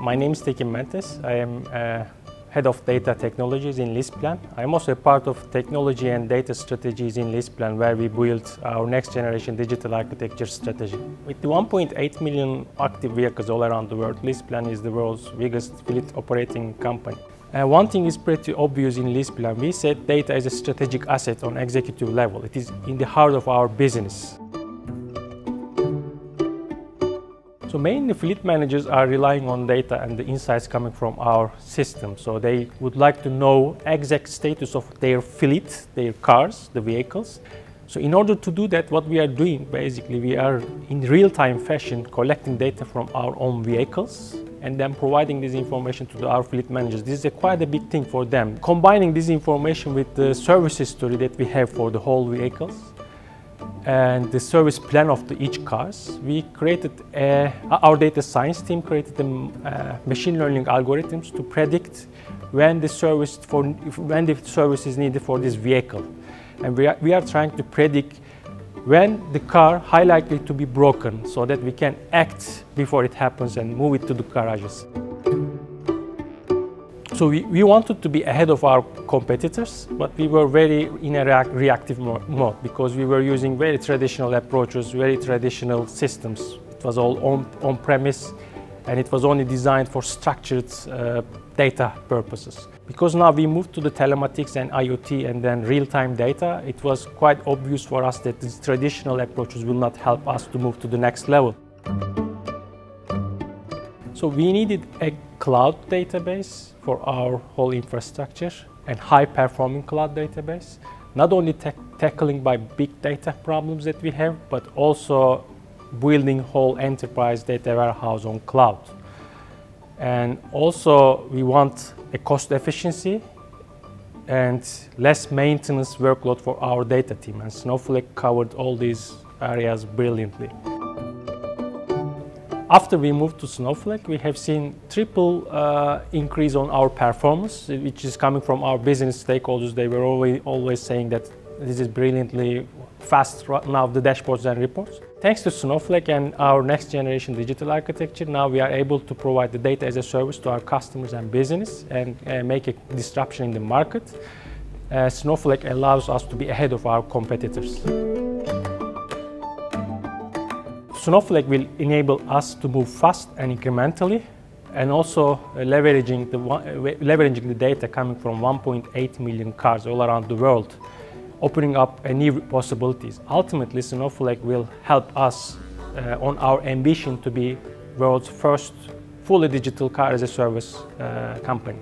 My name is Tekin Mentes. I am uh, head of data technologies in LeasePlan. I'm also a part of technology and data strategies in LeasePlan where we built our next generation digital architecture strategy. With 1.8 million active vehicles all around the world, LeasePlan is the world's biggest fleet operating company. Uh, one thing is pretty obvious in LeasePlan. We said data is a strategic asset on executive level. It is in the heart of our business. So mainly fleet managers are relying on data and the insights coming from our system. So they would like to know exact status of their fleet, their cars, the vehicles. So in order to do that, what we are doing, basically, we are in real-time fashion collecting data from our own vehicles and then providing this information to our fleet managers. This is a quite a big thing for them. Combining this information with the service history that we have for the whole vehicles, and the service plan of the each cars. We created, a, our data science team created the uh, machine learning algorithms to predict when the service for when the service is needed for this vehicle, and we are, we are trying to predict when the car high likely to be broken so that we can act before it happens and move it to the garages. So we, we wanted to be ahead of our competitors, but we were very in a reactive mode because we were using very traditional approaches, very traditional systems. It was all on, on premise and it was only designed for structured uh, data purposes. Because now we moved to the telematics and IoT and then real-time data, it was quite obvious for us that these traditional approaches will not help us to move to the next level. So we needed a cloud database for our whole infrastructure and high performing cloud database, not only tackling by big data problems that we have, but also building whole enterprise data warehouse on cloud. And also we want a cost efficiency and less maintenance workload for our data team. And Snowflake covered all these areas brilliantly. After we moved to Snowflake, we have seen triple uh, increase on our performance, which is coming from our business stakeholders. They were always, always saying that this is brilliantly fast now, the dashboards and reports. Thanks to Snowflake and our next generation digital architecture, now we are able to provide the data as a service to our customers and business and uh, make a disruption in the market. Uh, Snowflake allows us to be ahead of our competitors. Snowflake will enable us to move fast and incrementally and also uh, leveraging, the, uh, leveraging the data coming from 1.8 million cars all around the world, opening up new possibilities. Ultimately, Snowflake will help us uh, on our ambition to be world's first fully digital car as a service uh, company.